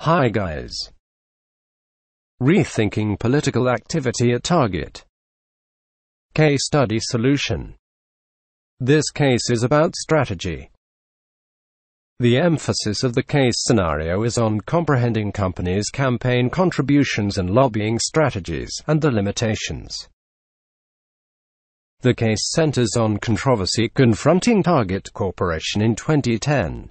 Hi guys. Rethinking political activity at Target. Case study solution. This case is about strategy. The emphasis of the case scenario is on comprehending companies' campaign contributions and lobbying strategies, and the limitations. The case centers on controversy confronting Target Corporation in 2010.